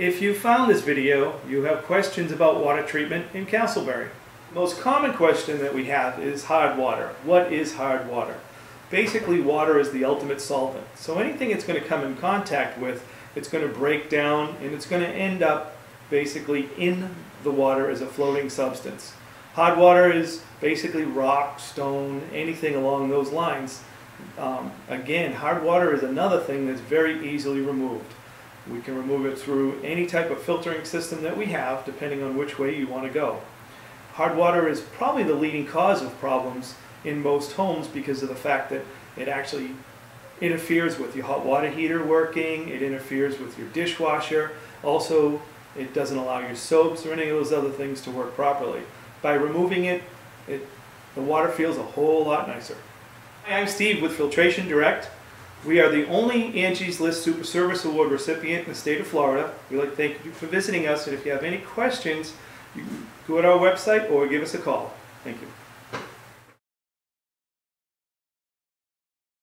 If you found this video, you have questions about water treatment in Casselberry. Most common question that we have is hard water. What is hard water? Basically, water is the ultimate solvent. So anything it's going to come in contact with, it's going to break down and it's going to end up basically in the water as a floating substance. Hard water is basically rock, stone, anything along those lines. Um, again, hard water is another thing that's very easily removed. We can remove it through any type of filtering system that we have, depending on which way you want to go. Hard water is probably the leading cause of problems in most homes because of the fact that it actually interferes with your hot water heater working, it interferes with your dishwasher. Also, it doesn't allow your soaps or any of those other things to work properly. By removing it, it the water feels a whole lot nicer. Hi, I'm Steve with Filtration Direct. We are the only Angie's List Super Service Award recipient in the state of Florida. We'd like to thank you for visiting us, and if you have any questions, you can go to our website or give us a call. Thank you.